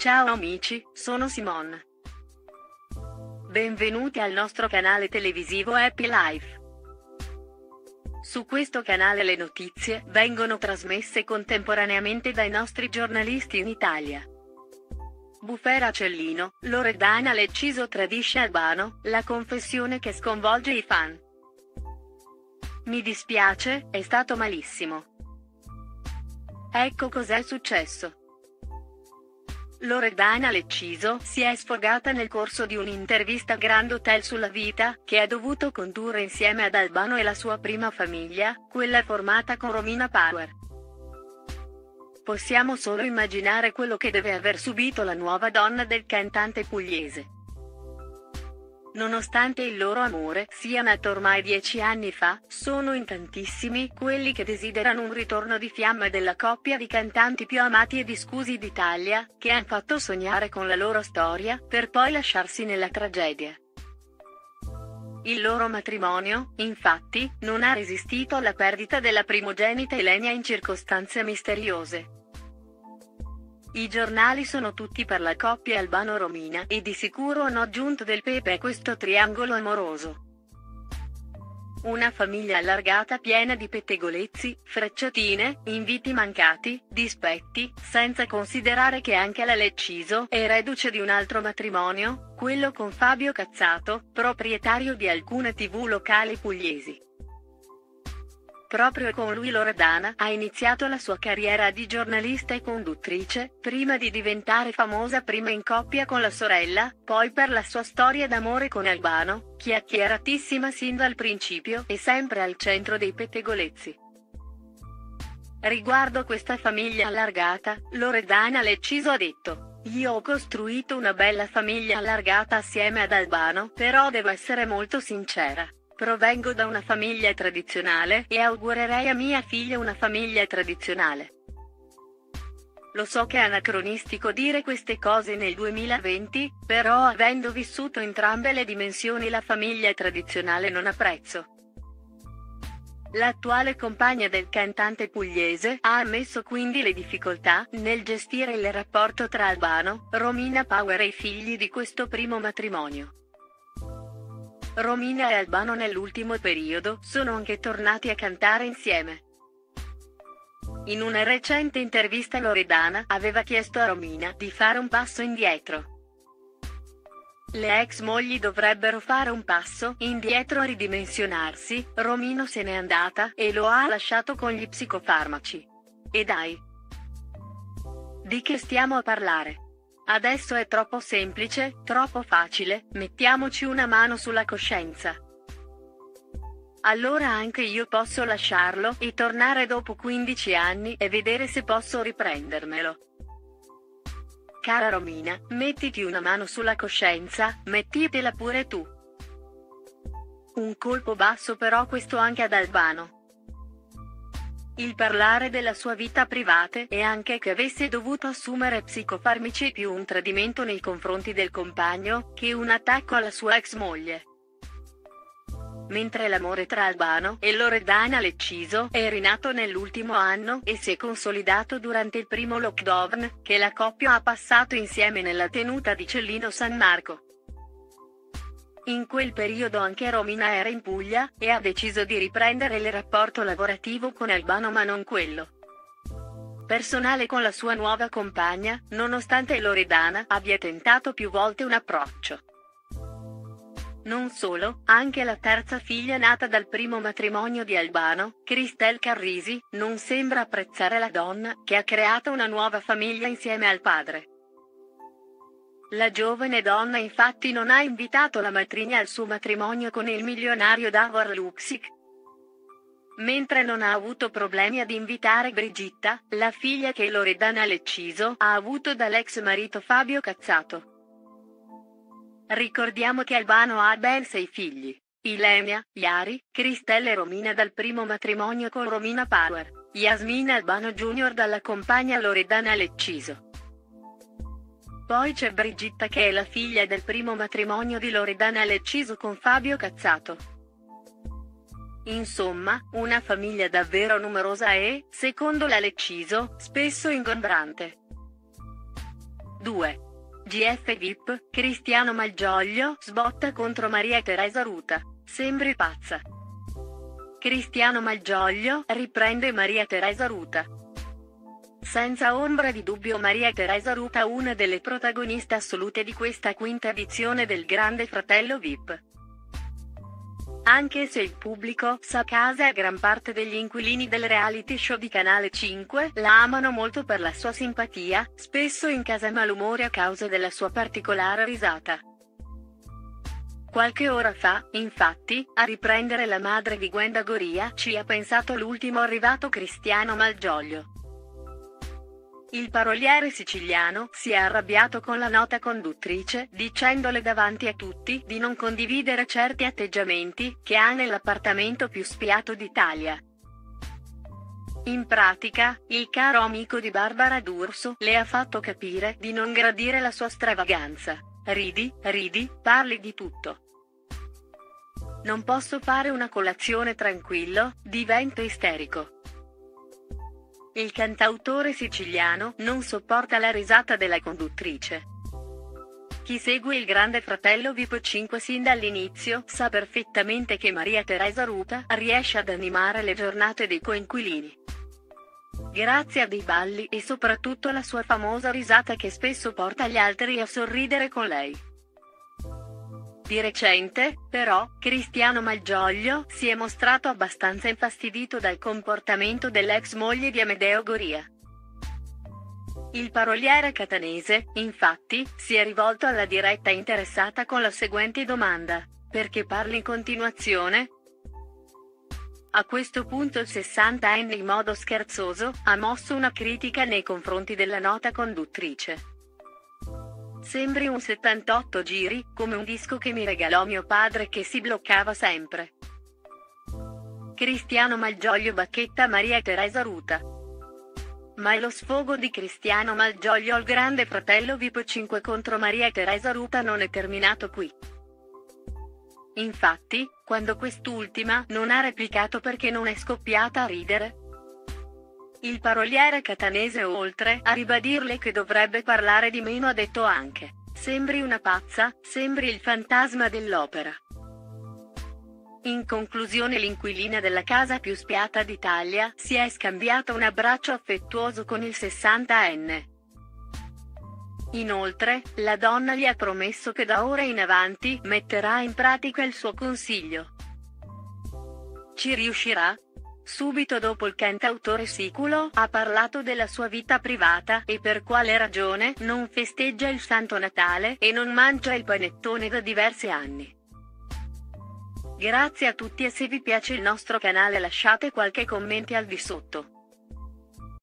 Ciao amici, sono Simon. Benvenuti al nostro canale televisivo Happy Life. Su questo canale le notizie vengono trasmesse contemporaneamente dai nostri giornalisti in Italia. Bufera Cellino, Loredana Lecciso tradisce Albano, la confessione che sconvolge i fan. Mi dispiace, è stato malissimo. Ecco cos'è successo. Loredana Lecciso si è sfogata nel corso di un'intervista Grand Hotel sulla vita, che ha dovuto condurre insieme ad Albano e la sua prima famiglia, quella formata con Romina Power. Possiamo solo immaginare quello che deve aver subito la nuova donna del cantante pugliese. Nonostante il loro amore sia nato ormai dieci anni fa, sono in tantissimi quelli che desiderano un ritorno di fiamma della coppia di cantanti più amati e discusi d'Italia, che han fatto sognare con la loro storia, per poi lasciarsi nella tragedia. Il loro matrimonio, infatti, non ha resistito alla perdita della primogenita Elenia in circostanze misteriose. I giornali sono tutti per la coppia Albano-Romina e di sicuro hanno aggiunto del pepe a questo triangolo amoroso. Una famiglia allargata piena di pettegolezzi, frecciatine, inviti mancati, dispetti, senza considerare che anche la Lecciso è reduce di un altro matrimonio, quello con Fabio Cazzato, proprietario di alcune tv locali pugliesi. Proprio con lui Loredana ha iniziato la sua carriera di giornalista e conduttrice, prima di diventare famosa prima in coppia con la sorella, poi per la sua storia d'amore con Albano, chiacchieratissima sin dal principio e sempre al centro dei pettegolezzi. Riguardo questa famiglia allargata, Loredana Lecciso ha detto. Io ho costruito una bella famiglia allargata assieme ad Albano, però devo essere molto sincera. Provengo da una famiglia tradizionale e augurerei a mia figlia una famiglia tradizionale. Lo so che è anacronistico dire queste cose nel 2020, però avendo vissuto entrambe le dimensioni la famiglia tradizionale non ha prezzo. L'attuale compagna del cantante pugliese ha ammesso quindi le difficoltà nel gestire il rapporto tra Albano, Romina Power e i figli di questo primo matrimonio. Romina e Albano nell'ultimo periodo sono anche tornati a cantare insieme. In una recente intervista Loredana aveva chiesto a Romina di fare un passo indietro. Le ex mogli dovrebbero fare un passo indietro a ridimensionarsi, Romino se n'è andata e lo ha lasciato con gli psicofarmaci. E dai! Di che stiamo a parlare? Adesso è troppo semplice, troppo facile, mettiamoci una mano sulla coscienza. Allora anche io posso lasciarlo e tornare dopo 15 anni e vedere se posso riprendermelo. Cara Romina, mettiti una mano sulla coscienza, mettitela pure tu. Un colpo basso però questo anche ad Albano il parlare della sua vita privata e anche che avesse dovuto assumere psicofarmici più un tradimento nei confronti del compagno, che un attacco alla sua ex moglie. Mentre l'amore tra Albano e Loredana Lecciso è rinato nell'ultimo anno e si è consolidato durante il primo lockdown, che la coppia ha passato insieme nella tenuta di Cellino San Marco. In quel periodo anche Romina era in Puglia, e ha deciso di riprendere il rapporto lavorativo con Albano ma non quello personale con la sua nuova compagna, nonostante Loredana abbia tentato più volte un approccio. Non solo, anche la terza figlia nata dal primo matrimonio di Albano, Cristel Carrisi, non sembra apprezzare la donna, che ha creato una nuova famiglia insieme al padre. La giovane donna infatti non ha invitato la matrigna al suo matrimonio con il milionario Davor Luxic. Mentre non ha avuto problemi ad invitare Brigitta, la figlia che Loredana Lecciso ha avuto dall'ex marito Fabio Cazzato. Ricordiamo che Albano ha ben sei figli. Ilenia, Iari, Cristella e Romina dal primo matrimonio con Romina Power, Yasmina Albano Jr. dalla compagna Loredana Lecciso. Poi c'è Brigitta che è la figlia del primo matrimonio di Loredana Lecciso con Fabio Cazzato. Insomma, una famiglia davvero numerosa e, secondo la Lecciso, spesso ingombrante. 2. GF VIP, Cristiano Malgioglio, sbotta contro Maria Teresa Ruta. Sembri pazza. Cristiano Malgioglio, riprende Maria Teresa Ruta. Senza ombra di dubbio Maria Teresa Ruta una delle protagoniste assolute di questa quinta edizione del Grande Fratello VIP. Anche se il pubblico sa casa e gran parte degli inquilini del reality show di Canale 5 la amano molto per la sua simpatia, spesso in casa malumore a causa della sua particolare risata. Qualche ora fa, infatti, a riprendere la madre di Gwenda Goria ci ha pensato l'ultimo arrivato Cristiano Malgioglio. Il paroliere siciliano si è arrabbiato con la nota conduttrice, dicendole davanti a tutti di non condividere certi atteggiamenti che ha nell'appartamento più spiato d'Italia. In pratica, il caro amico di Barbara D'Urso le ha fatto capire di non gradire la sua stravaganza. Ridi, ridi, parli di tutto. Non posso fare una colazione tranquillo, divento isterico. Il cantautore siciliano non sopporta la risata della conduttrice. Chi segue il Grande Fratello VIP 5 sin dall'inizio sa perfettamente che Maria Teresa Ruta riesce ad animare le giornate dei coinquilini. Grazie a dei balli e soprattutto alla sua famosa risata che spesso porta gli altri a sorridere con lei. Di recente, però, Cristiano Malgioglio si è mostrato abbastanza infastidito dal comportamento dell'ex moglie di Amedeo Goria. Il paroliere catanese, infatti, si è rivolto alla diretta interessata con la seguente domanda. Perché parli in continuazione? A questo punto il 60enne in modo scherzoso, ha mosso una critica nei confronti della nota conduttrice. Sembri un 78 giri, come un disco che mi regalò mio padre che si bloccava sempre. Cristiano Malgioglio bacchetta Maria Teresa Ruta. Ma è lo sfogo di Cristiano Malgioglio al grande fratello VIP 5 contro Maria Teresa Ruta non è terminato qui. Infatti, quando quest'ultima non ha replicato perché non è scoppiata a ridere, il paroliere catanese oltre a ribadirle che dovrebbe parlare di meno ha detto anche, sembri una pazza, sembri il fantasma dell'opera. In conclusione l'inquilina della casa più spiata d'Italia si è scambiato un abbraccio affettuoso con il 60enne. Inoltre, la donna gli ha promesso che da ora in avanti metterà in pratica il suo consiglio. Ci riuscirà? Subito dopo il cantautore siculo ha parlato della sua vita privata e per quale ragione non festeggia il Santo Natale e non mangia il panettone da diversi anni. Grazie a tutti e se vi piace il nostro canale lasciate qualche commenti al di sotto.